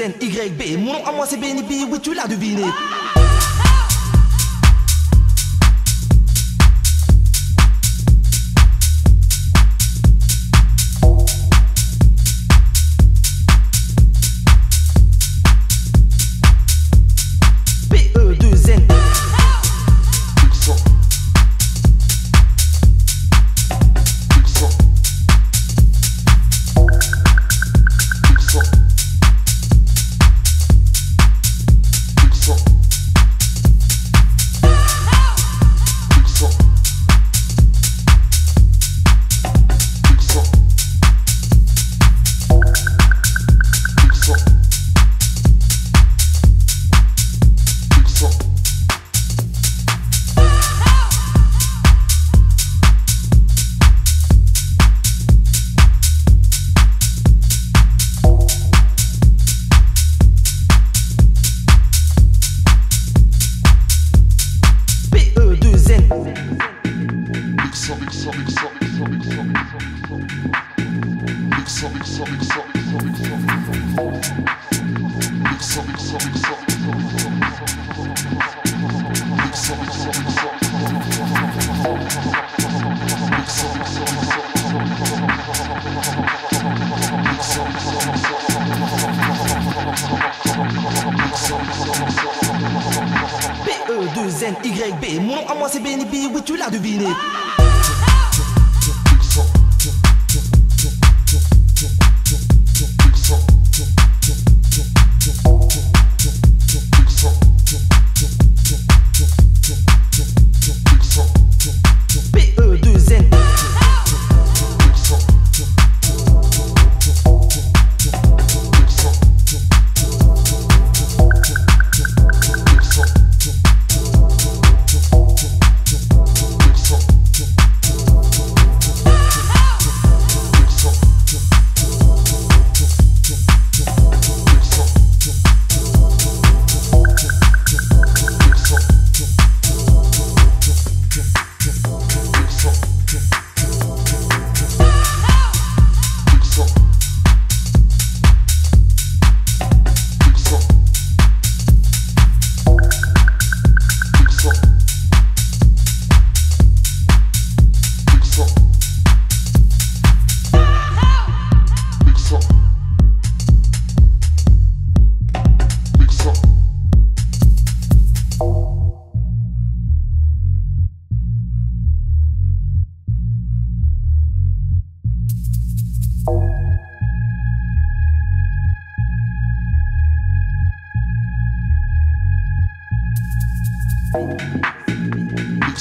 N Y Mon nom à moi c'est Benny B. Oui tu l'as deviné. PE2NYB, mon nom à moi c'est Benny oui tu l'as deviné.